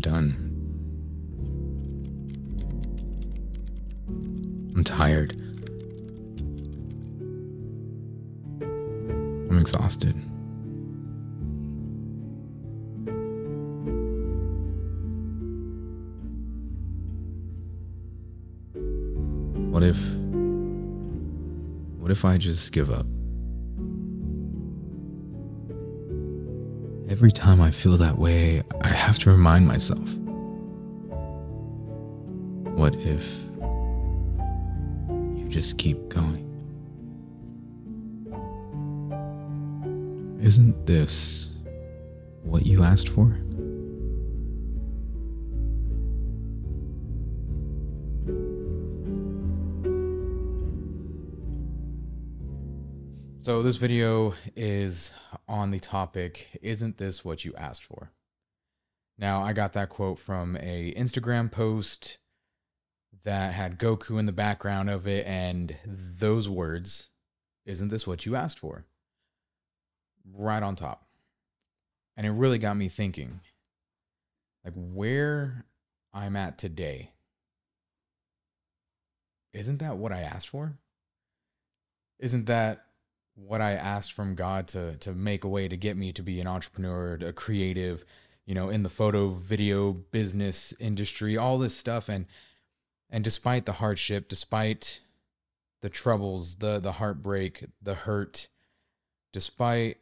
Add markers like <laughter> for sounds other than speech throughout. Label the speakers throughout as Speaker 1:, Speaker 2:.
Speaker 1: Done. I'm tired. I'm exhausted. What if. What if I just give up? Every time I feel that way, I have to remind myself. What if you just keep going? Isn't this what you asked for? So, this video is on the topic Isn't this what you asked for? Now, I got that quote from a Instagram post that had Goku in the background of it, and those words, Isn't this what you asked for? Right on top. And it really got me thinking like where I'm at today. Isn't that what I asked for? Isn't that what I asked from God to to make a way to get me to be an entrepreneur, a creative, you know, in the photo video business industry, all this stuff. And and despite the hardship, despite the troubles, the the heartbreak, the hurt, despite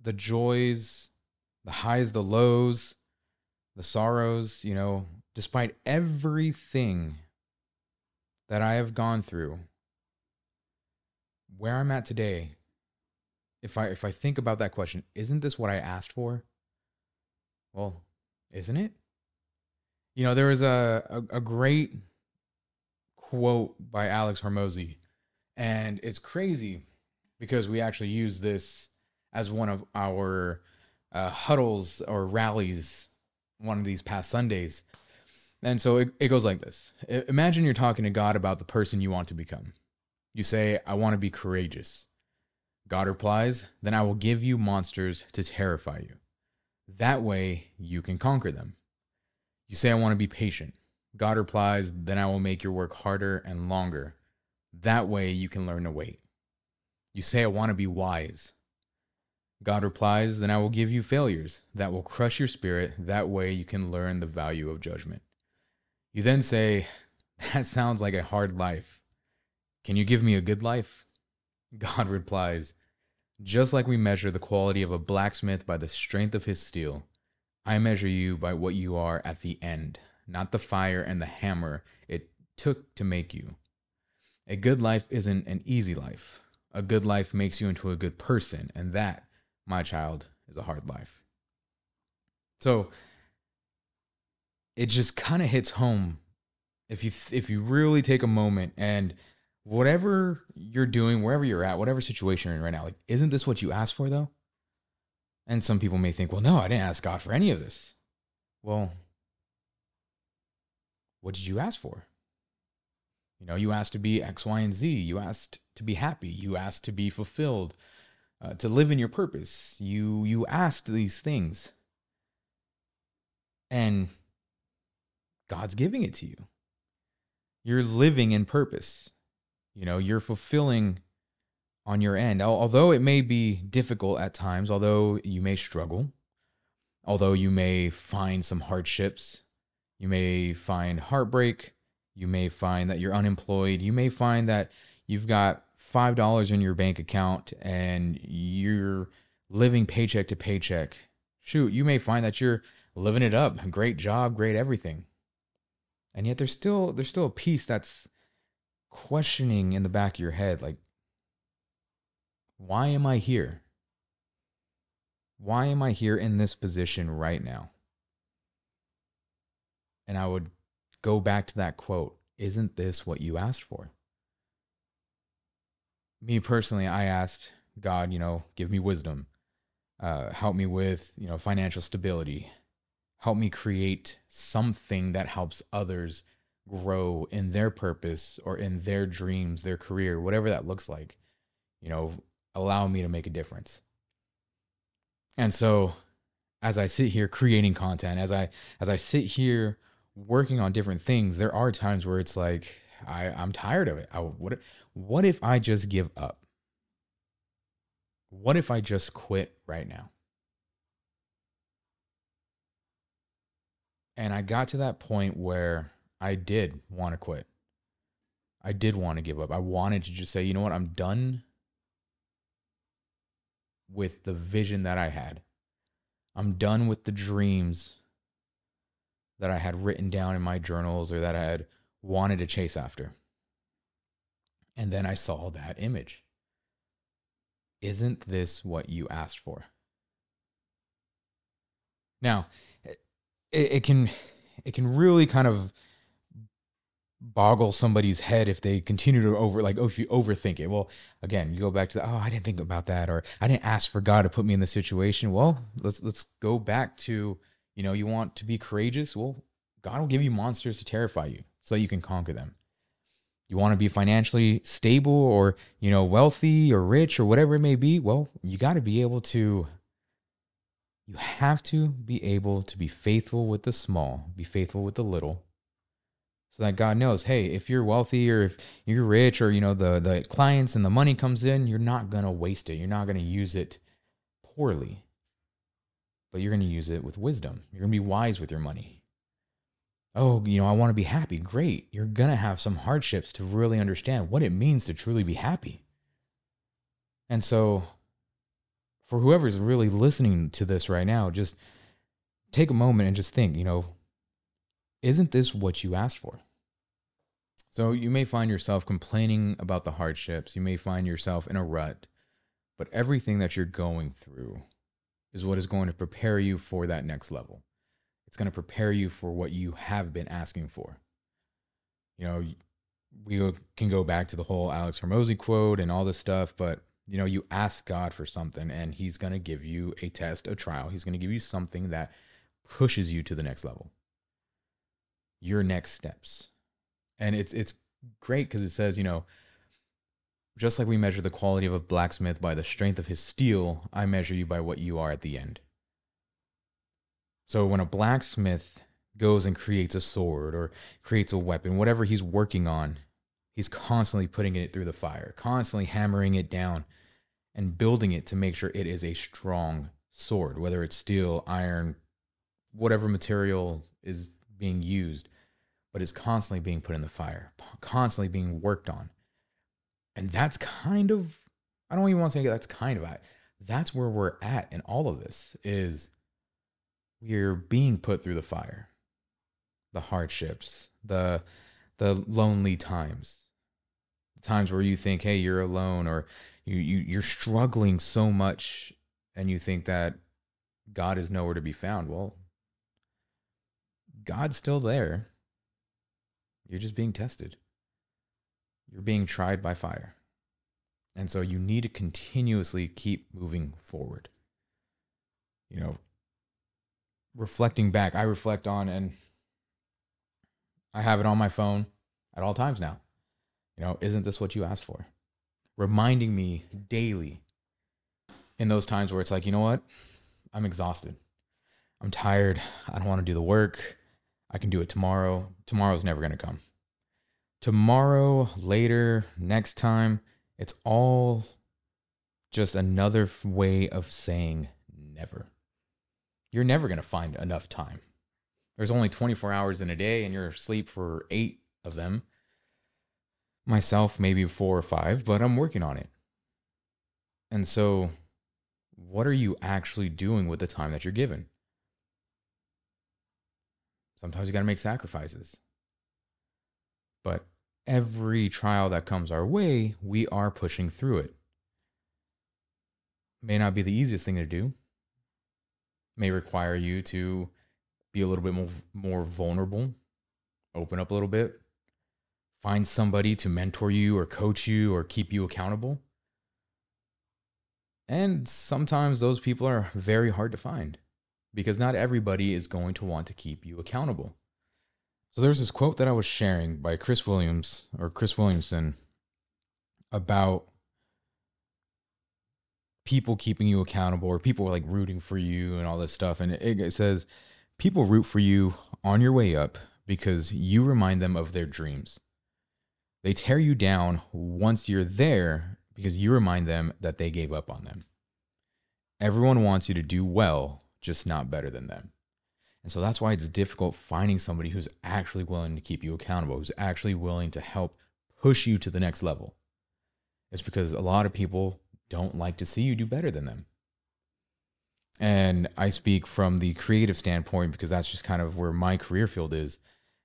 Speaker 1: the joys, the highs, the lows, the sorrows, you know, despite everything that I have gone through, where I'm at today, if I if I think about that question, isn't this what I asked for? Well, isn't it? You know, there was a a, a great quote by Alex Hormozi, and it's crazy because we actually use this as one of our uh, huddles or rallies one of these past Sundays. And so it, it goes like this Imagine you're talking to God about the person you want to become. You say, I want to be courageous. God replies, Then I will give you monsters to terrify you. That way you can conquer them. You say, I want to be patient. God replies, Then I will make your work harder and longer. That way you can learn to wait. You say, I want to be wise. God replies, Then I will give you failures that will crush your spirit. That way you can learn the value of judgment. You then say, <laughs> That sounds like a hard life. Can you give me a good life? <laughs> God replies, Just like we measure the quality of a blacksmith by the strength of his steel, I measure you by what you are at the end, not the fire and the hammer it took to make you. A good life isn't an easy life. A good life makes you into a good person, and that, my child, is a hard life. So it just kind of hits home if you if you really take a moment and whatever you're doing, wherever you're at, whatever situation you're in right now, like, isn't this what you asked for though? And some people may think, well, no, I didn't ask God for any of this. Well, what did you ask for? You know, you asked to be X, Y, and Z. You asked to be happy. You asked to be fulfilled, uh, to live in your purpose. You you asked these things, and God's giving it to you. You're living in purpose. You know, you're fulfilling on your end. Although it may be difficult at times, although you may struggle, although you may find some hardships, you may find heartbreak, you may find that you're unemployed, you may find that you've got $5 in your bank account and you're living paycheck to paycheck. Shoot, you may find that you're living it up. Great job, great everything. And yet there's still there's still a piece that's questioning in the back of your head like why am I here? Why am I here in this position right now? And I would go back to that quote Isn't this what you asked for? Me personally, I asked God, you know, give me wisdom, uh, help me with, you know, financial stability, help me create something that helps others grow in their purpose or in their dreams, their career, whatever that looks like, you know, allow me to make a difference. And so as I sit here creating content, as I as I sit here working on different things, there are times where it's like I I'm tired of it. I, what what if I just give up? What if I just quit right now? And I got to that point where I did want to quit. I did want to give up. I wanted to just say, you know what, I'm done with the vision that I had. I'm done with the dreams that I had written down in my journals or that I had wanted to chase after. And then I saw that image. Isn't this what you asked for? Now, it, it can it can really kind of boggle somebody's head if they continue to over like oh if you overthink it. Well again you go back to the, oh i didn't think about that or i didn't ask for god to put me in this situation. Well let's let's go back to you know you want to be courageous. Well god will give you monsters to terrify you so that you can conquer them. You want to be financially stable or you know wealthy or rich or whatever it may be. Well you got to be able to you have to be able to be faithful with the small be faithful with the little so that God knows, hey, if you're wealthy or if you're rich or you know the the clients and the money comes in, you're not going to waste it. You're not going to use it poorly. But you're going to use it with wisdom. You're going to be wise with your money. Oh, you know, I want to be happy. Great. You're going to have some hardships to really understand what it means to truly be happy. And so for whoever's really listening to this right now, just take a moment and just think, you know, isn't this what you asked for? So you may find yourself complaining about the hardships. You may find yourself in a rut, but everything that you're going through is what is going to prepare you for that next level. It's going to prepare you for what you have been asking for. You know, we can go back to the whole Alex Hormozi quote and all this stuff, but you know, you ask God for something and he's going to give you a test, a trial. He's going to give you something that pushes you to the next level your next steps. And it's it's great because it says, you know, just like we measure the quality of a blacksmith by the strength of his steel, I measure you by what you are at the end. So when a blacksmith goes and creates a sword or creates a weapon, whatever he's working on, he's constantly putting it through the fire, constantly hammering it down and building it to make sure it is a strong sword, whether it's steel, iron, whatever material is being used, but is constantly being put in the fire, constantly being worked on. And that's kind of, I don't even want to say that's kind of at. That's where we're at in all of this is we're being put through the fire, the hardships, the the lonely times, the times where you think, hey, you're alone, or you, you you're struggling so much and you think that God is nowhere to be found. Well, God's still there. You're just being tested. You're being tried by fire. And so you need to continuously keep moving forward. You know, reflecting back, I reflect on and I have it on my phone at all times now. You know, isn't this what you asked for? Reminding me daily in those times where it's like, you know what? I'm exhausted. I'm tired. I don't want to do the work. I can do it tomorrow. Tomorrow's never going to come. Tomorrow, later, next time, it's all just another way of saying never. You're never going to find enough time. There's only 24 hours in a day, and you're asleep for eight of them. Myself, maybe four or five, but I'm working on it. And so, what are you actually doing with the time that you're given? Sometimes you got to make sacrifices. But every trial that comes our way, we are pushing through it. May not be the easiest thing to do. May require you to be a little bit more, more vulnerable, open up a little bit, find somebody to mentor you or coach you or keep you accountable. And sometimes those people are very hard to find because not everybody is going to want to keep you accountable. So there's this quote that I was sharing by Chris Williams or Chris Williamson about people keeping you accountable or people like rooting for you and all this stuff. And it, it says people root for you on your way up because you remind them of their dreams. They tear you down once you're there because you remind them that they gave up on them. Everyone wants you to do well, just not better than them. And so that's why it's difficult finding somebody who's actually willing to keep you accountable, who's actually willing to help push you to the next level. It's because a lot of people don't like to see you do better than them. And I speak from the creative standpoint because that's just kind of where my career field is.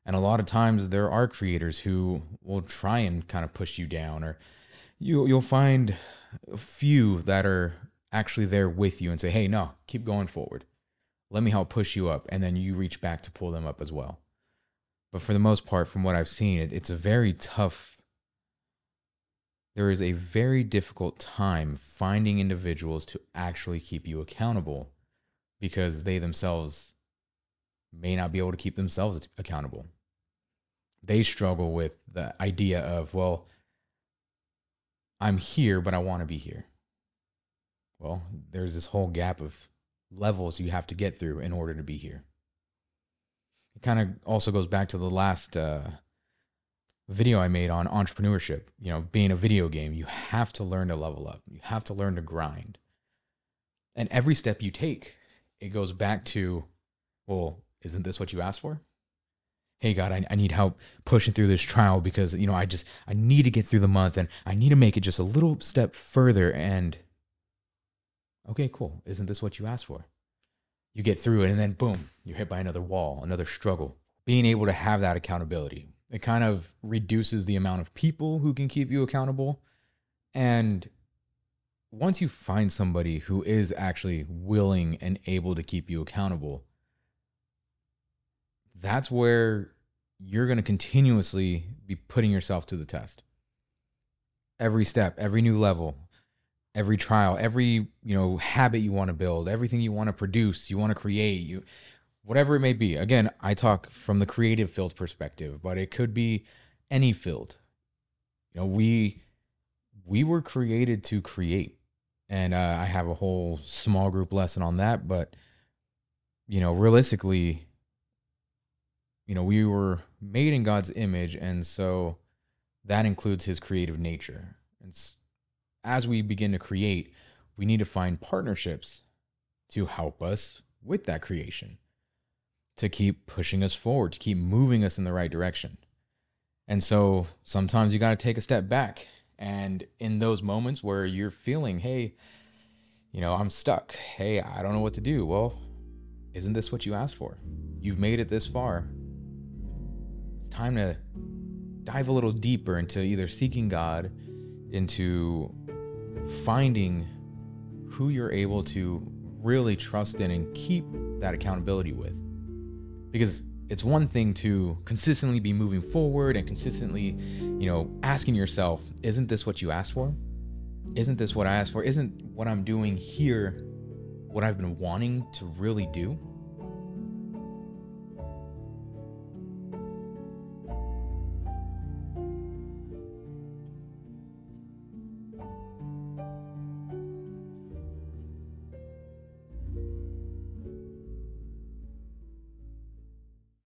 Speaker 1: And a lot of times there are creators who will try and kind of push you down, or you you'll find a few that are actually there with you and say, "Hey, no, keep going forward. Let me help push you up," and then you reach back to pull them up as well. But for the most part, from what I've seen, it, it's a very tough there is a very difficult time finding individuals to actually keep you accountable because they themselves may not be able to keep themselves accountable. They struggle with the idea of, well, I'm here, but I want to be here. Well, there's this whole gap of levels you have to get through in order to be here. It kind of also goes back to the last uh, video I made on entrepreneurship, you know, being a video game, you have to learn to level up. You have to learn to grind. And every step you take, it goes back to, well, isn't this what you asked for? Hey God, I, I need help pushing through this trial because, you know, I just I need to get through the month and I need to make it just a little step further. And okay, cool. Isn't this what you asked for? You get through it and then boom, you're hit by another wall, another struggle. Being able to have that accountability, it kind of reduces the amount of people who can keep you accountable. And once you find somebody who is actually willing and able to keep you accountable, that's where you're going to continuously be putting yourself to the test. Every step, every new level, every trial, every, you know, habit you want to build, everything you want to produce, you want to create, you whatever it may be. Again, I talk from the creative field perspective, but it could be any field. You know, we we were created to create, and uh, I have a whole small group lesson on that. But you know, realistically, you know, we were made in God's image, and so that includes His creative nature. And as we begin to create, we need to find partnerships to help us with that creation to keep pushing us forward, to keep moving us in the right direction. And so sometimes you got to take a step back. And in those moments where you're feeling, hey, you know, I'm stuck. Hey, I don't know what to do. Well, isn't this what you asked for? You've made it this far. It's time to dive a little deeper into either seeking God, into finding who you're able to really trust in and keep that accountability with. Because it's one thing to consistently be moving forward and consistently, you know, asking yourself, isn't this what you asked for? Isn't this what I asked for? Isn't what I'm doing here what I've been wanting to really do?